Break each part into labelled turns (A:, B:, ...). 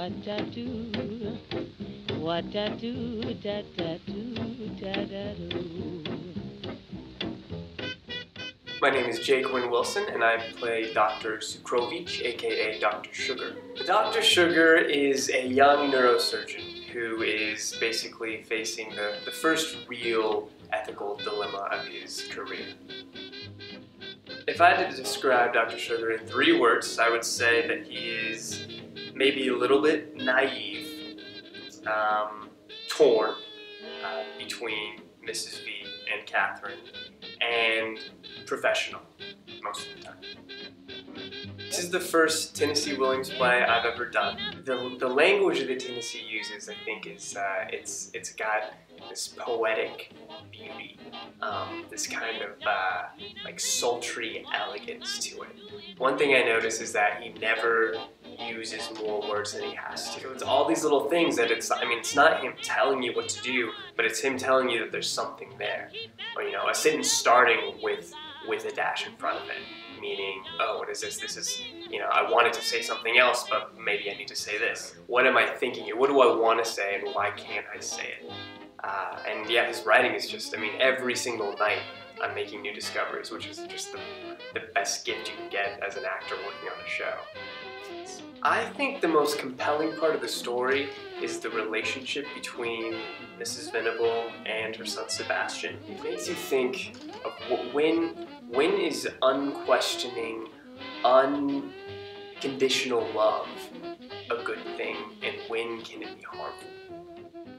A: what I do, what I do, da da do, da da do.
B: My name is Jake Wynne-Wilson, and I play Dr. Cukrowicz, aka Dr. Sugar. Dr. Sugar is a young neurosurgeon who is basically facing the, the first real ethical dilemma of his career. If I had to describe Dr. Sugar in three words, I would say that he is maybe a little bit naive, um, torn uh, between Mrs. V and Catherine, and professional most of the time. This is the first Tennessee Williams play I've ever done. The, the language that Tennessee uses, I think, is uh, it's it's got this poetic beauty, um, this kind of uh, like sultry elegance to it. One thing I notice is that he never uses more words than he has to. It's all these little things that it's, I mean, it's not him telling you what to do, but it's him telling you that there's something there. Or, you know, a sentence starting with, with a dash in front of it, meaning, oh, what is this? This is, you know, I wanted to say something else, but maybe I need to say this. What am I thinking here? What do I want to say and why can't I say it? Uh, and yeah, his writing is just, I mean, every single night I'm making new discoveries, which is just the, the best gift you can get as an actor working on a show. I think the most compelling part of the story is the relationship between Mrs. Venable and her son Sebastian. It makes you think of when, when is unquestioning, unconditional love a good thing, and when can it be harmful?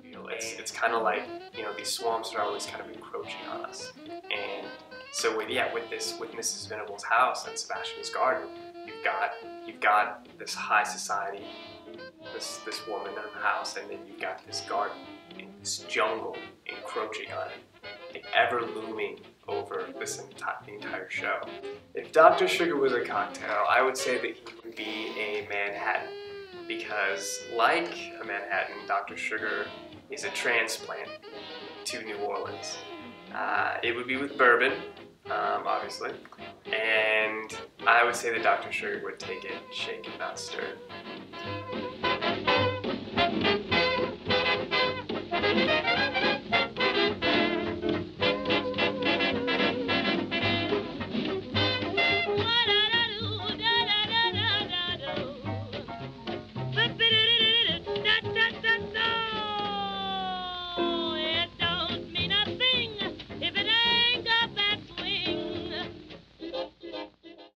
B: You know, it's, it's kind of like, you know, these swamps are always kind of encroaching on us. And so with, yeah, with this, with Mrs. Venable's house and Sebastian's garden, you've got you've got this high society, this this woman in her house, and then you've got this garden, this jungle encroaching on it, ever looming over this the entire show. If Dr. Sugar was a cocktail, I would say that he would be a Manhattan, because like a Manhattan, Dr. Sugar is a transplant to New Orleans. Uh, it would be with bourbon, um, obviously. And I would say that Dr. Sugar would take it, shake it, not stir.